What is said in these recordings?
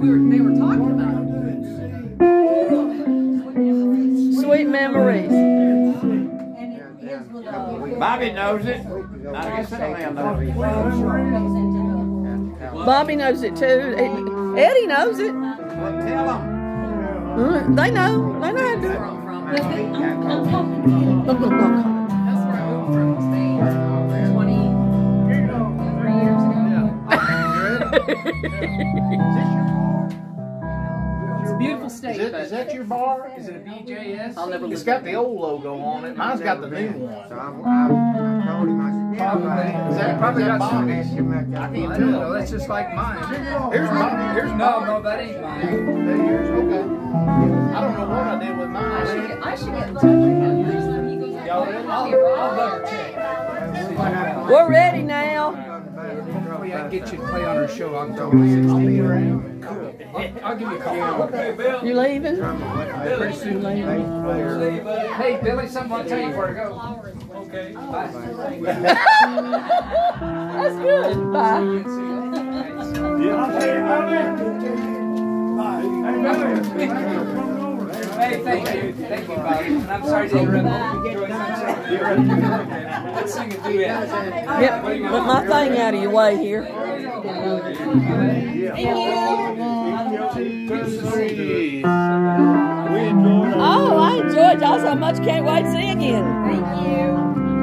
we were, they were talking about it. Sweet memories. Bobby knows it. Now you sit down knows it. Bobby knows it too. Eddie knows it. Tell him. Mm, They know. They know how to do Where it. I'm from. Look, It's state, Is, it, but is that your bar? Is it a BJS? I'll never It's live got the old logo on it. Mine's got the new one. So I, I, I told him, I said, yeah, Probably. right. Is that probably got Bobby? Bobby's? Ask I can't I don't know. tell. That's just like mine. Here's my, here's No, my. no, that ain't mine. There, yours, okay. I don't know what I did with I should mine. get, I should get He goes Y'all, I'll. I'll double check. We're ready now. Hopefully I can get you to play on our show October 16th. I'll, I'll give you a call. Okay, You leaving? Pretty soon. leaving. Hey, Billy, something I'll tell you before I go. Okay. Bye. That's good. Bye. Hey, thank you. Thank you, Bobby. And I'm sorry to interrupt. Enjoy sunset. Let's sing a duet. Yep. Put my thing out of your way here. Oh, I enjoyed y'all so much. Can't wait to see you again. Thank you.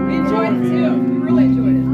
We enjoyed it too. We really enjoyed it.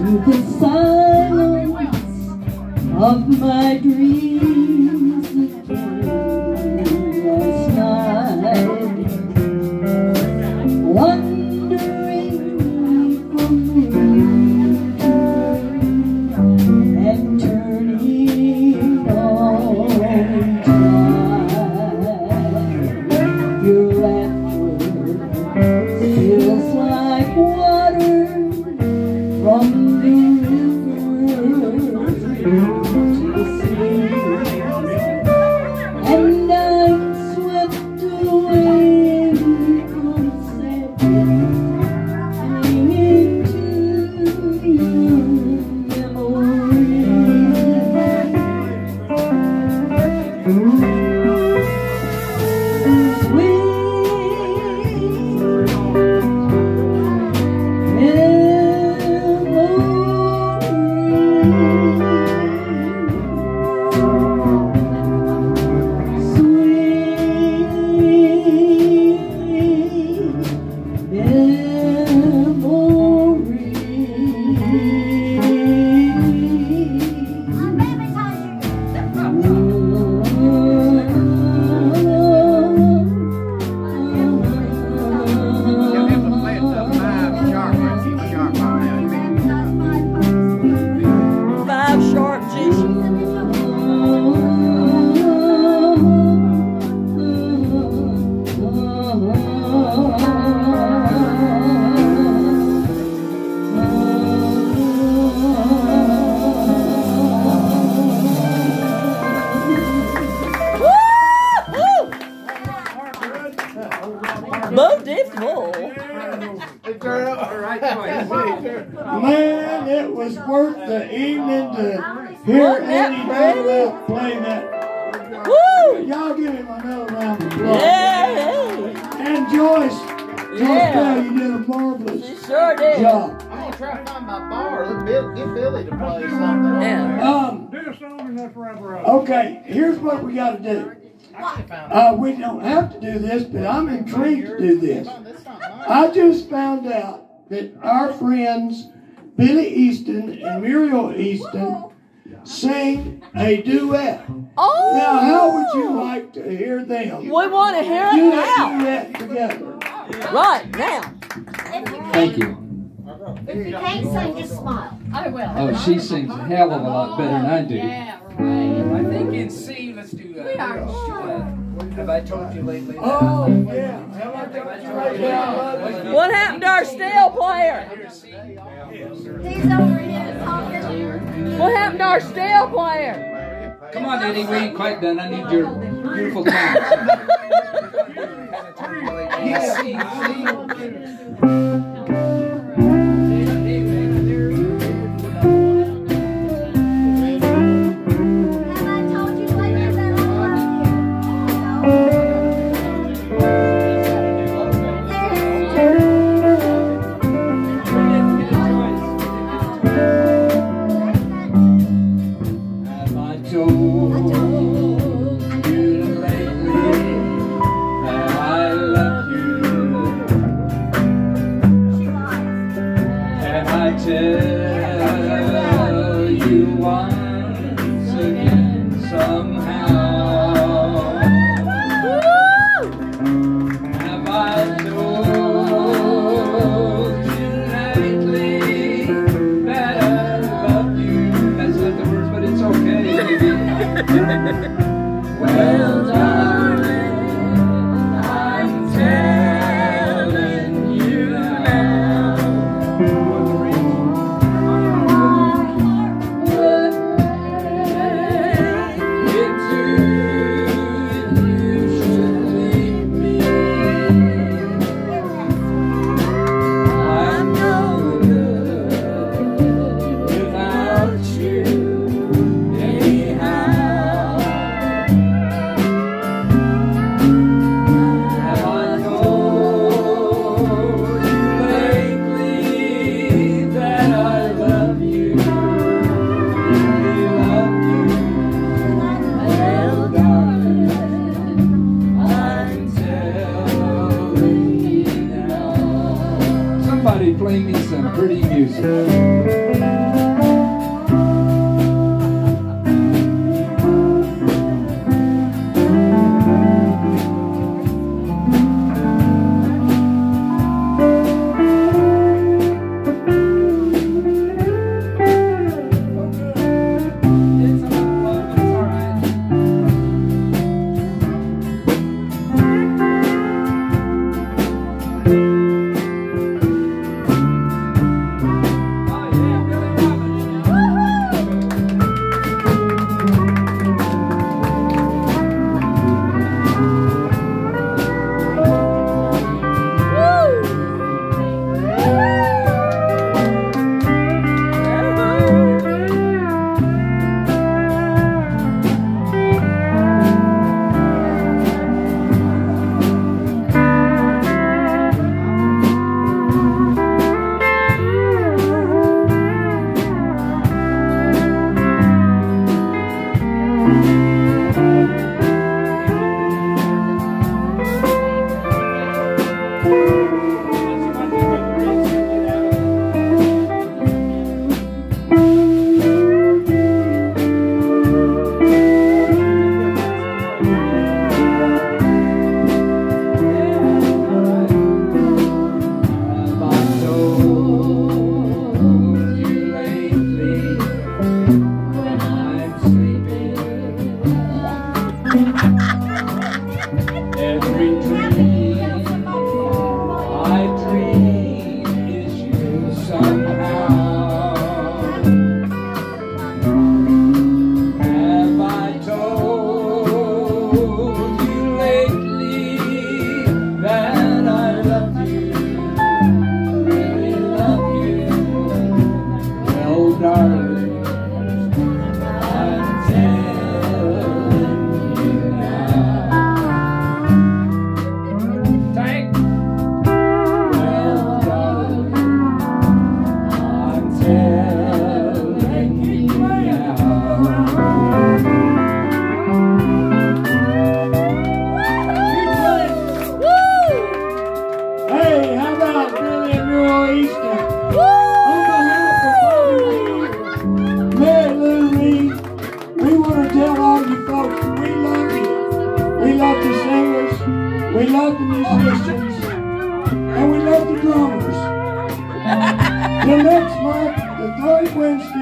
To the silence of my dreams again. Man, it was worth the evening to hear Wasn't Eddie pretty? Dunlap play that. Woo! Y'all give him another round of applause. Yeah. And Joyce, Joyce Yeah. Bell, you did a She marvelous sure did. job. I'm gonna try to find my bar. Let Bill, get Billy to play something. Yeah. Um, okay, here's what we got to do. Uh, we don't have to do this, but I'm intrigued to do this. I just found out that our friends Billy Easton and Muriel Easton sing a duet. Oh. Now, how would you like to hear them? We want to hear Do it that now. duet together. Right now. Thank you. If you can't sing, just smile. I will. Oh, she sings a hell of a lot better than I do. Yeah, right. I think in C, let's do. that. We are sure. Have I told you lately? Oh, yeah. Have I told you lately I? What happened to our steel player? He's over here talking. What happened to our steel player? Come on, Eddie, we ain't quite done. I need your beautiful talents. Have Keep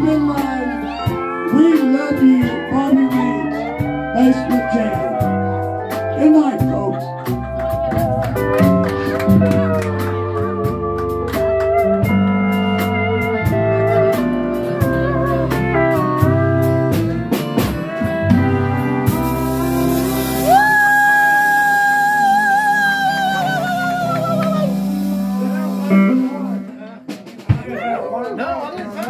in mind, we love you, Army Ridge. Basement Jam. Good night.